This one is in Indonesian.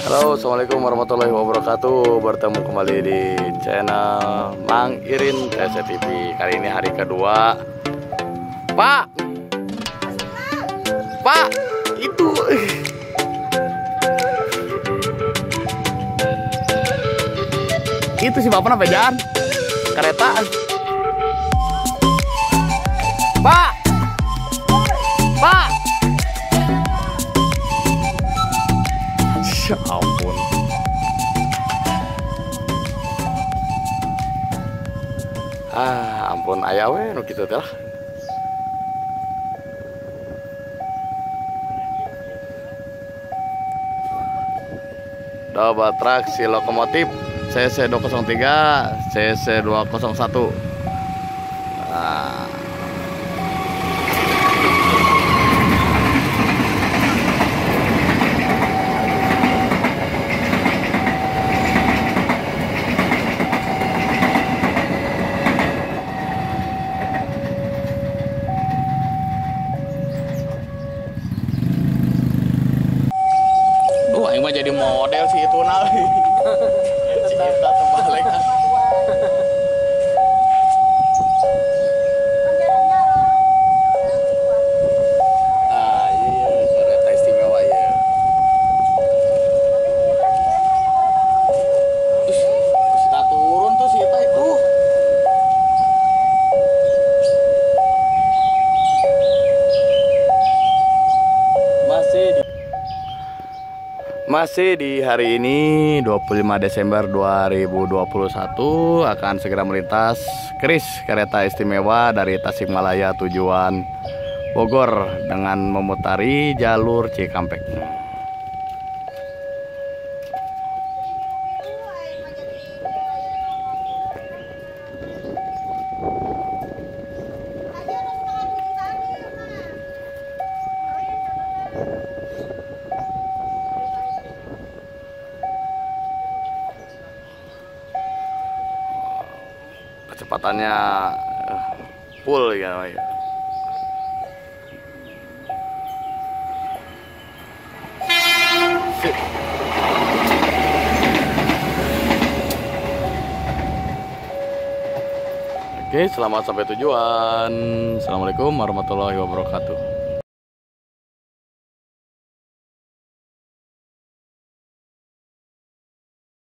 Halo Assalamualaikum warahmatullahi wabarakatuh. Bertemu kembali di channel Mang Irin TV Kali ini hari kedua. Pak! Pak! Itu. Itu si bapak apa jalan Kereta. Pak Ah ampun ayah we nu kitu teh. Double traksi lokomotif CC 203 CC 201 nah. Aing mah jadi model sih itu nah. Si masih di hari ini 25 Desember 2021 akan segera melintas kris kereta istimewa dari Tasikmalaya tujuan Bogor dengan memutari jalur Cikampek. Kecepatannya eh, full ya. Oke, selamat sampai tujuan. Assalamualaikum warahmatullahi wabarakatuh.